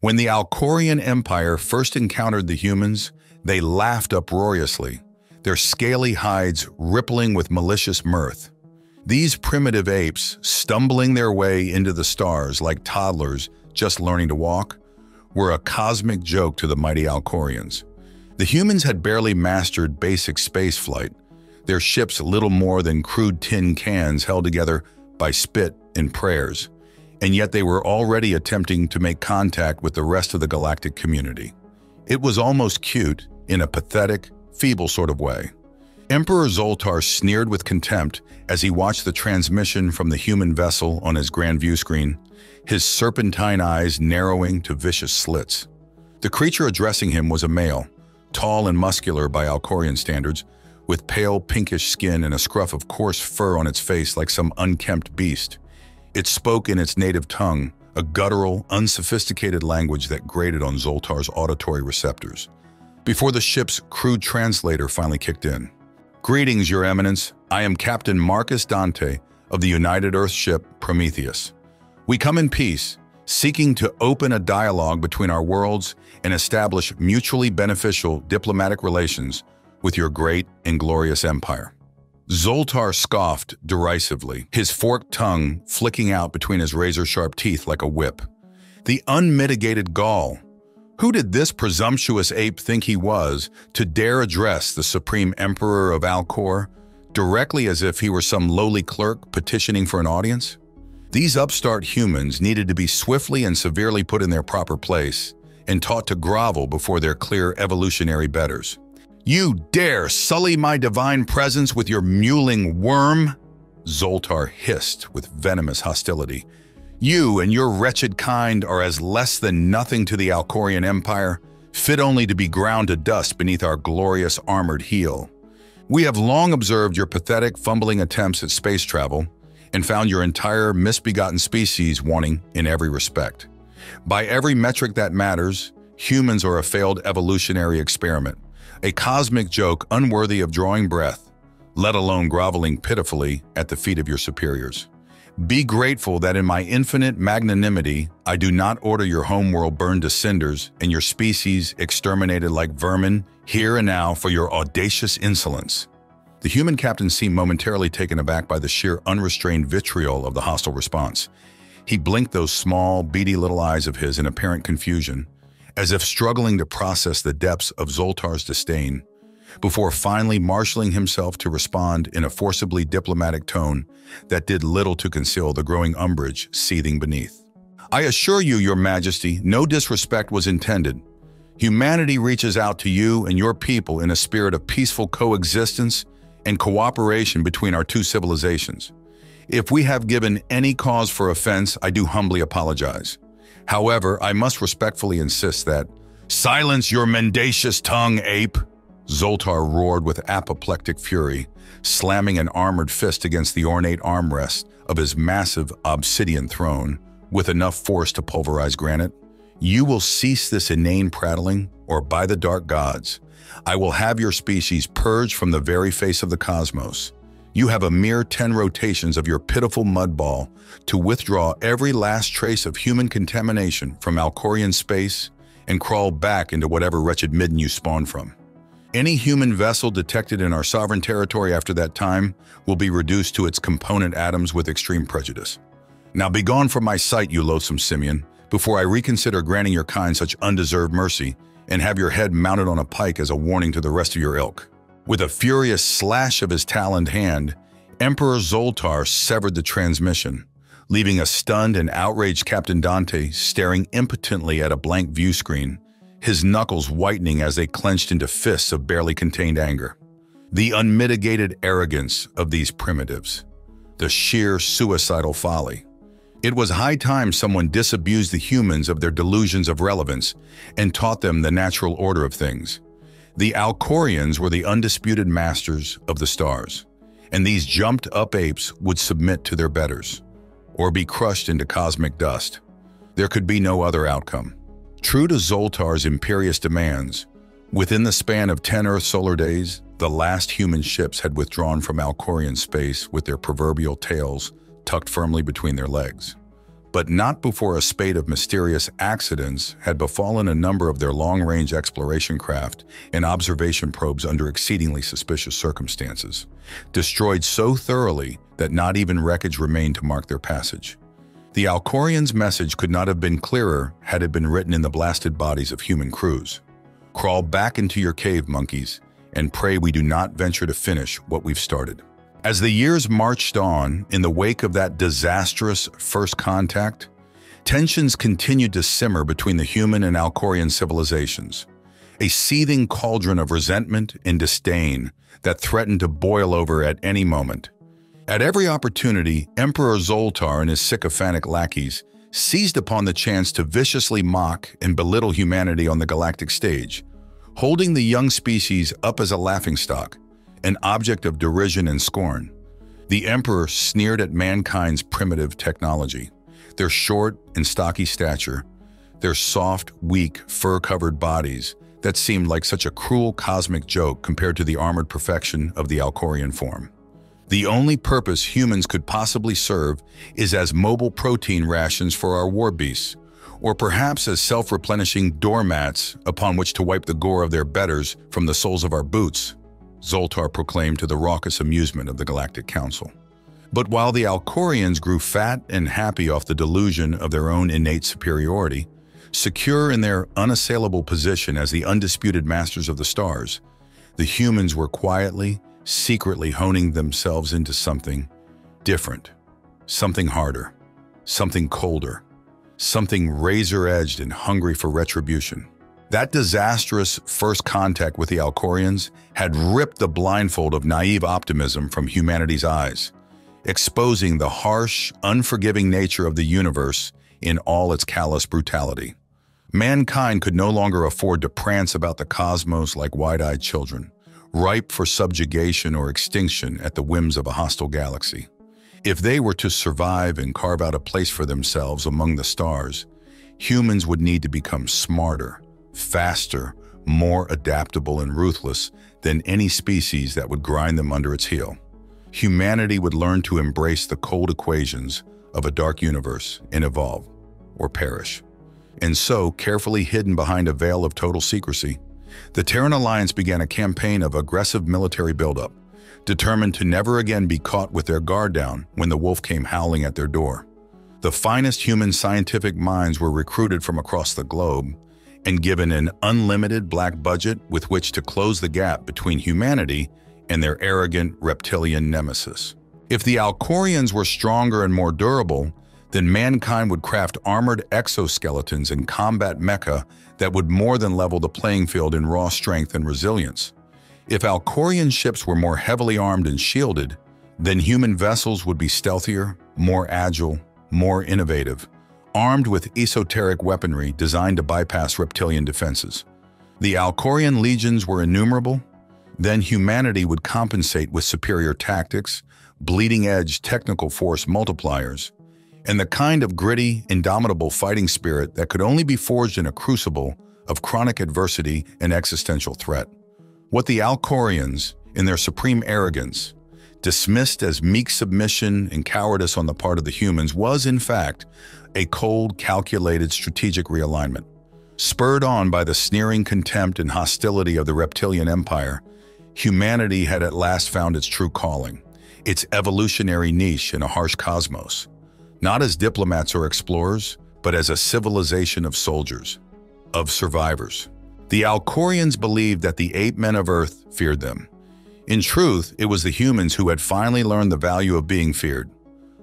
When the Alkorian Empire first encountered the humans, they laughed uproariously, their scaly hides rippling with malicious mirth. These primitive apes, stumbling their way into the stars like toddlers just learning to walk, were a cosmic joke to the mighty Alkorians. The humans had barely mastered basic spaceflight, their ships little more than crude tin cans held together by spit and prayers, and yet they were already attempting to make contact with the rest of the galactic community. It was almost cute, in a pathetic, feeble sort of way. Emperor Zoltar sneered with contempt as he watched the transmission from the human vessel on his grand view screen, his serpentine eyes narrowing to vicious slits. The creature addressing him was a male, tall and muscular by Alkorian standards, with pale pinkish skin and a scruff of coarse fur on its face like some unkempt beast. It spoke in its native tongue, a guttural, unsophisticated language that grated on Zoltar's auditory receptors. Before the ship's crude translator finally kicked in. Greetings, Your Eminence. I am Captain Marcus Dante of the United Earth ship Prometheus. We come in peace, seeking to open a dialogue between our worlds and establish mutually beneficial diplomatic relations with your great and glorious empire. Zoltar scoffed derisively, his forked tongue flicking out between his razor-sharp teeth like a whip. The unmitigated gall. Who did this presumptuous ape think he was to dare address the supreme emperor of Alkor directly as if he were some lowly clerk petitioning for an audience? These upstart humans needed to be swiftly and severely put in their proper place and taught to grovel before their clear evolutionary betters. You dare sully my divine presence with your mewling worm? Zoltar hissed with venomous hostility. You and your wretched kind are as less than nothing to the Alkorian Empire, fit only to be ground to dust beneath our glorious armored heel. We have long observed your pathetic, fumbling attempts at space travel and found your entire misbegotten species wanting in every respect. By every metric that matters, humans are a failed evolutionary experiment a cosmic joke unworthy of drawing breath, let alone groveling pitifully at the feet of your superiors. Be grateful that in my infinite magnanimity, I do not order your homeworld burned to cinders and your species exterminated like vermin here and now for your audacious insolence. The human captain seemed momentarily taken aback by the sheer unrestrained vitriol of the hostile response. He blinked those small, beady little eyes of his in apparent confusion, as if struggling to process the depths of Zoltar's disdain, before finally marshaling himself to respond in a forcibly diplomatic tone that did little to conceal the growing umbrage seething beneath. I assure you, your majesty, no disrespect was intended. Humanity reaches out to you and your people in a spirit of peaceful coexistence and cooperation between our two civilizations. If we have given any cause for offense, I do humbly apologize. However, I must respectfully insist that, Silence your mendacious tongue, ape! Zoltar roared with apoplectic fury, slamming an armored fist against the ornate armrest of his massive obsidian throne with enough force to pulverize granite. You will cease this inane prattling, or by the dark gods, I will have your species purged from the very face of the cosmos. You have a mere 10 rotations of your pitiful mud ball to withdraw every last trace of human contamination from Alkorian space and crawl back into whatever wretched midden you spawned from. Any human vessel detected in our sovereign territory after that time will be reduced to its component atoms with extreme prejudice. Now be gone from my sight, you loathsome simian, before I reconsider granting your kind such undeserved mercy and have your head mounted on a pike as a warning to the rest of your ilk. With a furious slash of his taloned hand, Emperor Zoltar severed the transmission, leaving a stunned and outraged Captain Dante staring impotently at a blank view screen, his knuckles whitening as they clenched into fists of barely contained anger. The unmitigated arrogance of these primitives. The sheer suicidal folly. It was high time someone disabused the humans of their delusions of relevance and taught them the natural order of things. The Alkorians were the undisputed masters of the stars, and these jumped-up apes would submit to their betters, or be crushed into cosmic dust. There could be no other outcome. True to Zoltar's imperious demands, within the span of 10 Earth solar days, the last human ships had withdrawn from Alkorian space with their proverbial tails tucked firmly between their legs. But not before a spate of mysterious accidents had befallen a number of their long-range exploration craft and observation probes under exceedingly suspicious circumstances, destroyed so thoroughly that not even wreckage remained to mark their passage. The Alkorians' message could not have been clearer had it been written in the blasted bodies of human crews. Crawl back into your cave, monkeys, and pray we do not venture to finish what we've started. As the years marched on, in the wake of that disastrous first contact, tensions continued to simmer between the human and Alkorian civilizations, a seething cauldron of resentment and disdain that threatened to boil over at any moment. At every opportunity, Emperor Zoltar and his sycophantic lackeys seized upon the chance to viciously mock and belittle humanity on the galactic stage, holding the young species up as a laughingstock an object of derision and scorn. The emperor sneered at mankind's primitive technology, their short and stocky stature, their soft, weak, fur-covered bodies that seemed like such a cruel cosmic joke compared to the armored perfection of the Alkorian form. The only purpose humans could possibly serve is as mobile protein rations for our war beasts, or perhaps as self-replenishing doormats upon which to wipe the gore of their betters from the soles of our boots. Zoltar proclaimed to the raucous amusement of the Galactic Council. But while the Alkorians grew fat and happy off the delusion of their own innate superiority, secure in their unassailable position as the undisputed masters of the stars, the humans were quietly, secretly honing themselves into something different, something harder, something colder, something razor-edged and hungry for retribution. That disastrous first contact with the Alkorians had ripped the blindfold of naive optimism from humanity's eyes, exposing the harsh, unforgiving nature of the universe in all its callous brutality. Mankind could no longer afford to prance about the cosmos like wide-eyed children, ripe for subjugation or extinction at the whims of a hostile galaxy. If they were to survive and carve out a place for themselves among the stars, humans would need to become smarter, faster, more adaptable and ruthless than any species that would grind them under its heel. Humanity would learn to embrace the cold equations of a dark universe and evolve, or perish. And so, carefully hidden behind a veil of total secrecy, the Terran Alliance began a campaign of aggressive military buildup, determined to never again be caught with their guard down when the wolf came howling at their door. The finest human scientific minds were recruited from across the globe and given an unlimited black budget with which to close the gap between humanity and their arrogant reptilian nemesis. If the Alkorians were stronger and more durable, then mankind would craft armored exoskeletons and combat mecha that would more than level the playing field in raw strength and resilience. If Alkorian ships were more heavily armed and shielded, then human vessels would be stealthier, more agile, more innovative, armed with esoteric weaponry designed to bypass reptilian defenses. The Alkorian legions were innumerable, then humanity would compensate with superior tactics, bleeding-edge technical force multipliers, and the kind of gritty, indomitable fighting spirit that could only be forged in a crucible of chronic adversity and existential threat. What the Alkorians, in their supreme arrogance, dismissed as meek submission and cowardice on the part of the humans was, in fact, a cold, calculated strategic realignment. Spurred on by the sneering contempt and hostility of the reptilian empire, humanity had at last found its true calling, its evolutionary niche in a harsh cosmos, not as diplomats or explorers, but as a civilization of soldiers, of survivors. The Alkorians believed that the ape men of Earth feared them. In truth, it was the humans who had finally learned the value of being feared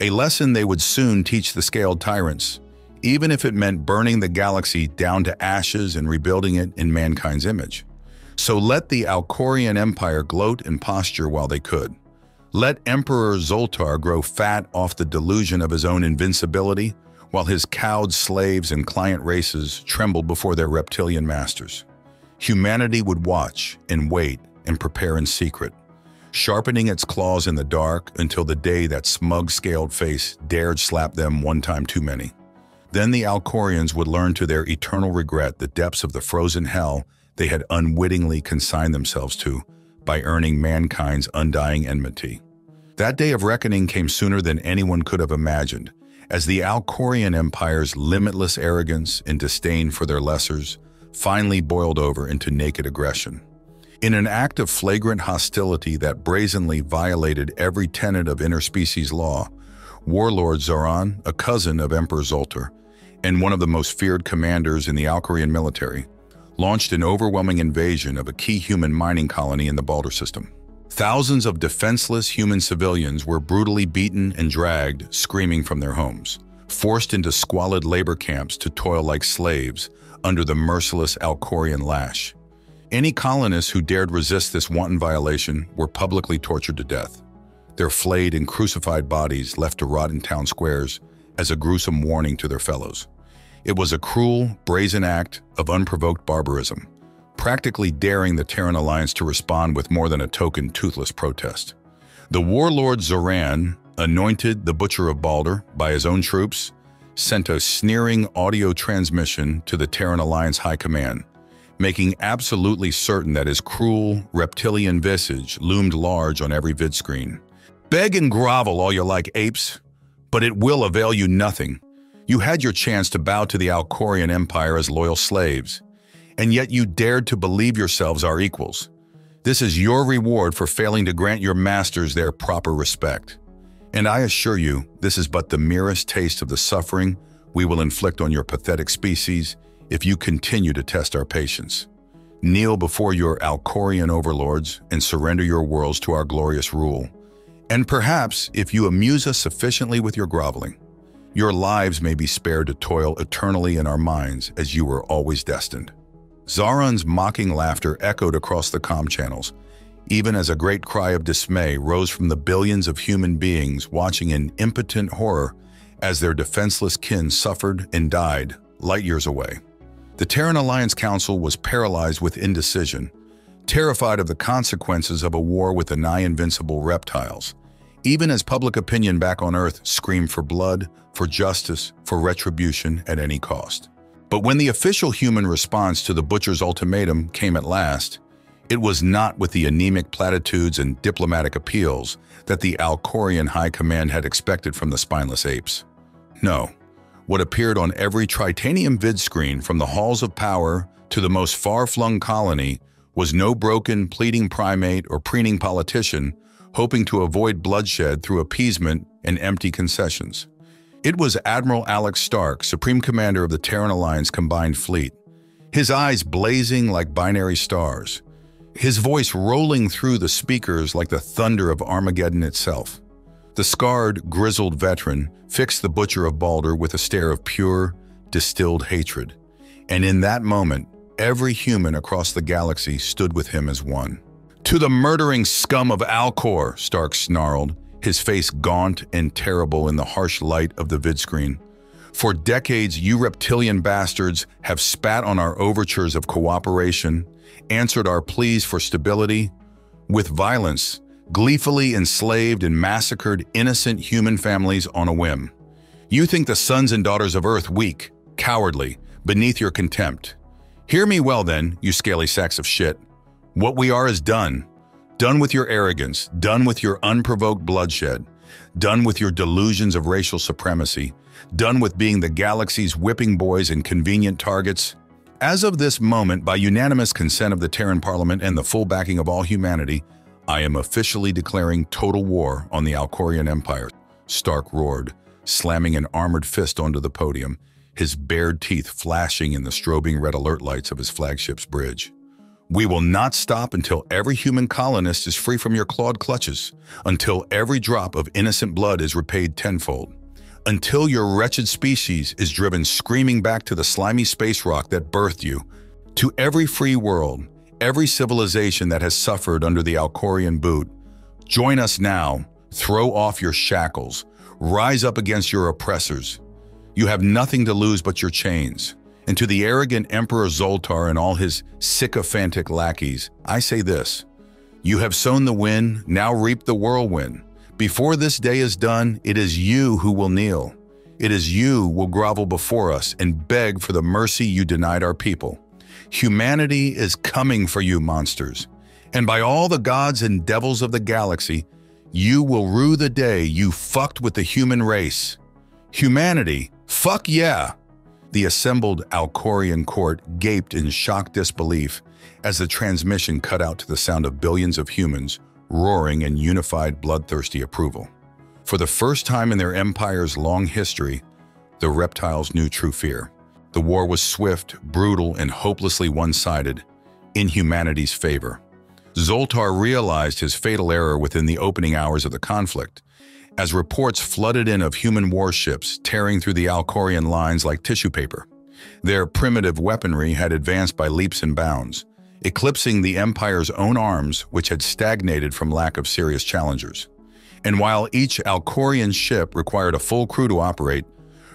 a lesson they would soon teach the scaled tyrants, even if it meant burning the galaxy down to ashes and rebuilding it in mankind's image. So let the Alkorian Empire gloat and posture while they could. Let Emperor Zoltar grow fat off the delusion of his own invincibility, while his cowed slaves and client races trembled before their reptilian masters. Humanity would watch and wait and prepare in secret, sharpening its claws in the dark until the day that smug-scaled face dared slap them one time too many. Then the Alkorians would learn to their eternal regret the depths of the frozen hell they had unwittingly consigned themselves to by earning mankind's undying enmity. That day of reckoning came sooner than anyone could have imagined, as the Alkorian Empire's limitless arrogance and disdain for their lessers finally boiled over into naked aggression. In an act of flagrant hostility that brazenly violated every tenet of interspecies law, Warlord Zoran, a cousin of Emperor Zoltar, and one of the most feared commanders in the Alkorian military, launched an overwhelming invasion of a key human mining colony in the Balder system. Thousands of defenseless human civilians were brutally beaten and dragged, screaming from their homes, forced into squalid labor camps to toil like slaves under the merciless Alkorian lash. Any colonists who dared resist this wanton violation were publicly tortured to death, their flayed and crucified bodies left to rot in town squares as a gruesome warning to their fellows. It was a cruel, brazen act of unprovoked barbarism, practically daring the Terran Alliance to respond with more than a token toothless protest. The warlord Zoran, anointed the Butcher of Balder by his own troops, sent a sneering audio transmission to the Terran Alliance High Command, making absolutely certain that his cruel, reptilian visage loomed large on every vid screen. Beg and grovel all you like, apes, but it will avail you nothing. You had your chance to bow to the Alkorian Empire as loyal slaves, and yet you dared to believe yourselves our equals. This is your reward for failing to grant your masters their proper respect. And I assure you, this is but the merest taste of the suffering we will inflict on your pathetic species if you continue to test our patience. Kneel before your Alkorian overlords and surrender your worlds to our glorious rule. And perhaps, if you amuse us sufficiently with your groveling, your lives may be spared to toil eternally in our minds as you were always destined. Zoran's mocking laughter echoed across the com channels, even as a great cry of dismay rose from the billions of human beings watching in impotent horror as their defenseless kin suffered and died light years away. The Terran Alliance Council was paralyzed with indecision, terrified of the consequences of a war with the nigh-invincible reptiles, even as public opinion back on Earth screamed for blood, for justice, for retribution at any cost. But when the official human response to the Butcher's ultimatum came at last, it was not with the anemic platitudes and diplomatic appeals that the Alkorian High Command had expected from the spineless apes. No, what appeared on every Tritanium vid screen from the halls of power to the most far-flung colony was no broken, pleading primate or preening politician hoping to avoid bloodshed through appeasement and empty concessions. It was Admiral Alex Stark, Supreme Commander of the Terran Alliance Combined Fleet, his eyes blazing like binary stars, his voice rolling through the speakers like the thunder of Armageddon itself. The scarred, grizzled veteran fixed the Butcher of Balder with a stare of pure, distilled hatred. And in that moment, every human across the galaxy stood with him as one. To the murdering scum of Alkor, Stark snarled, his face gaunt and terrible in the harsh light of the vidscreen. For decades, you reptilian bastards have spat on our overtures of cooperation, answered our pleas for stability with violence, gleefully enslaved and massacred innocent human families on a whim. You think the sons and daughters of Earth weak, cowardly, beneath your contempt. Hear me well then, you scaly sacks of shit. What we are is done. Done with your arrogance, done with your unprovoked bloodshed, done with your delusions of racial supremacy, done with being the galaxy's whipping boys and convenient targets. As of this moment, by unanimous consent of the Terran Parliament and the full backing of all humanity, I am officially declaring total war on the Alkorian Empire, Stark roared, slamming an armored fist onto the podium, his bared teeth flashing in the strobing red alert lights of his flagship's bridge. We will not stop until every human colonist is free from your clawed clutches, until every drop of innocent blood is repaid tenfold, until your wretched species is driven screaming back to the slimy space rock that birthed you, to every free world, every civilization that has suffered under the Alkorian boot. Join us now, throw off your shackles, rise up against your oppressors. You have nothing to lose but your chains. And to the arrogant Emperor Zoltar and all his sycophantic lackeys, I say this, You have sown the wind, now reap the whirlwind. Before this day is done, it is you who will kneel. It is you who will grovel before us and beg for the mercy you denied our people. Humanity is coming for you, monsters. And by all the gods and devils of the galaxy, you will rue the day you fucked with the human race. Humanity, fuck yeah! The assembled Alkorian court gaped in shocked disbelief as the transmission cut out to the sound of billions of humans roaring in unified bloodthirsty approval. For the first time in their empire's long history, the reptiles knew true fear. The war was swift, brutal, and hopelessly one-sided, in humanity's favor. Zoltar realized his fatal error within the opening hours of the conflict, as reports flooded in of human warships tearing through the Alkorian lines like tissue paper. Their primitive weaponry had advanced by leaps and bounds, eclipsing the Empire's own arms which had stagnated from lack of serious challengers. And while each Alkorian ship required a full crew to operate,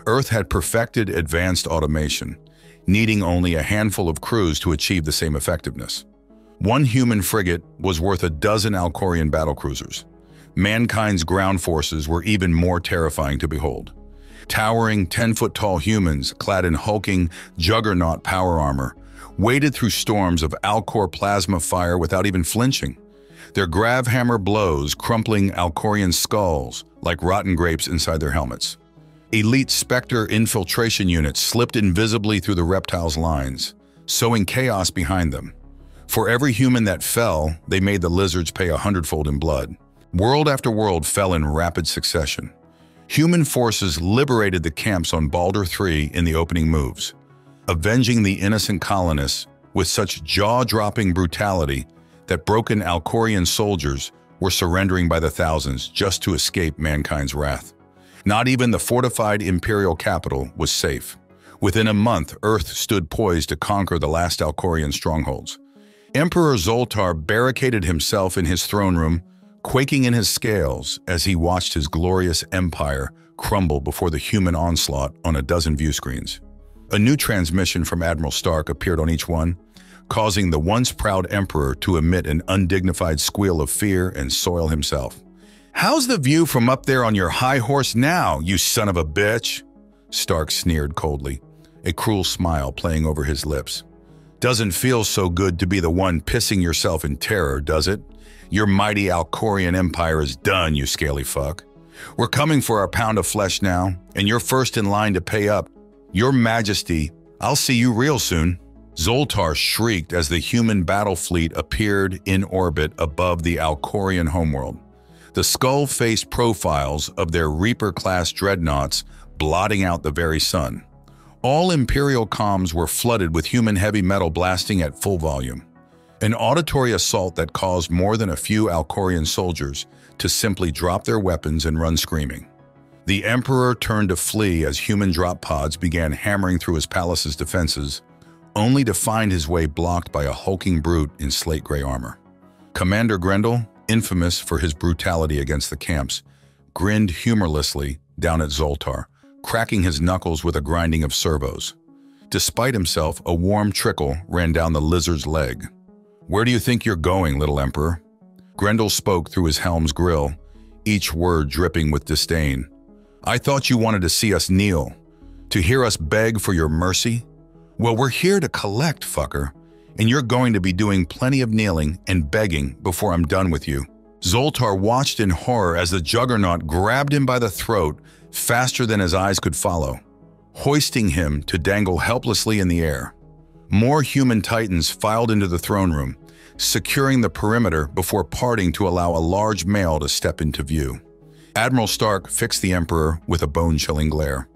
Earth had perfected advanced automation, needing only a handful of crews to achieve the same effectiveness. One human frigate was worth a dozen Alkorian battlecruisers. Mankind's ground forces were even more terrifying to behold. Towering 10-foot-tall humans clad in hulking, juggernaut power armor waded through storms of Alkor plasma fire without even flinching, their grav hammer blows crumpling Alkorian skulls like rotten grapes inside their helmets. Elite Spectre infiltration units slipped invisibly through the reptiles' lines, sowing chaos behind them. For every human that fell, they made the lizards pay a hundredfold in blood. World after world fell in rapid succession. Human forces liberated the camps on Balder III in the opening moves, avenging the innocent colonists with such jaw-dropping brutality that broken Alkorian soldiers were surrendering by the thousands just to escape mankind's wrath. Not even the fortified imperial capital was safe. Within a month, Earth stood poised to conquer the last Alkorian strongholds. Emperor Zoltar barricaded himself in his throne room, quaking in his scales as he watched his glorious empire crumble before the human onslaught on a dozen view screens. A new transmission from Admiral Stark appeared on each one, causing the once proud emperor to emit an undignified squeal of fear and soil himself. How's the view from up there on your high horse now, you son of a bitch? Stark sneered coldly, a cruel smile playing over his lips. Doesn't feel so good to be the one pissing yourself in terror, does it? Your mighty Alkorian empire is done, you scaly fuck. We're coming for our pound of flesh now, and you're first in line to pay up. Your Majesty, I'll see you real soon. Zoltar shrieked as the human battle fleet appeared in orbit above the Alkorian homeworld the skull-faced profiles of their Reaper-class dreadnoughts blotting out the very sun. All Imperial comms were flooded with human heavy metal blasting at full volume. An auditory assault that caused more than a few Alkorian soldiers to simply drop their weapons and run screaming. The Emperor turned to flee as human drop pods began hammering through his palace's defenses, only to find his way blocked by a hulking brute in slate-gray armor. Commander Grendel, infamous for his brutality against the camps, grinned humorlessly down at Zoltar, cracking his knuckles with a grinding of servos. Despite himself, a warm trickle ran down the lizard's leg. Where do you think you're going, little emperor? Grendel spoke through his helm's grill, each word dripping with disdain. I thought you wanted to see us kneel, to hear us beg for your mercy? Well, we're here to collect, fucker and you're going to be doing plenty of kneeling and begging before I'm done with you. Zoltar watched in horror as the juggernaut grabbed him by the throat faster than his eyes could follow, hoisting him to dangle helplessly in the air. More human titans filed into the throne room, securing the perimeter before parting to allow a large male to step into view. Admiral Stark fixed the Emperor with a bone-chilling glare.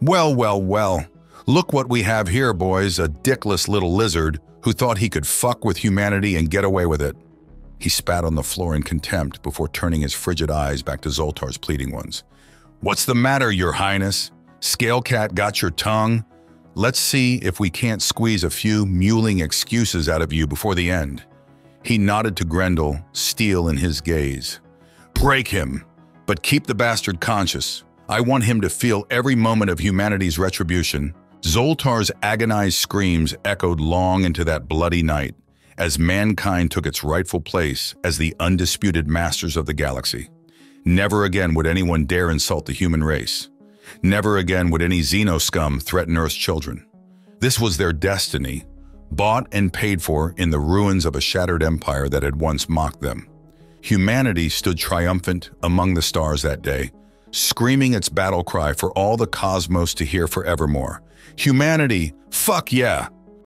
Well, well, well, look what we have here, boys, a dickless little lizard who thought he could fuck with humanity and get away with it. He spat on the floor in contempt before turning his frigid eyes back to Zoltar's pleading ones. What's the matter, your highness? Scalecat got your tongue? Let's see if we can't squeeze a few mewling excuses out of you before the end. He nodded to Grendel, steel in his gaze. Break him, but keep the bastard conscious. I want him to feel every moment of humanity's retribution, Zoltar's agonized screams echoed long into that bloody night as mankind took its rightful place as the undisputed masters of the galaxy. Never again would anyone dare insult the human race. Never again would any xenoscum threaten Earth's children. This was their destiny, bought and paid for in the ruins of a shattered empire that had once mocked them. Humanity stood triumphant among the stars that day, screaming its battle cry for all the cosmos to hear forevermore. Humanity, fuck yeah!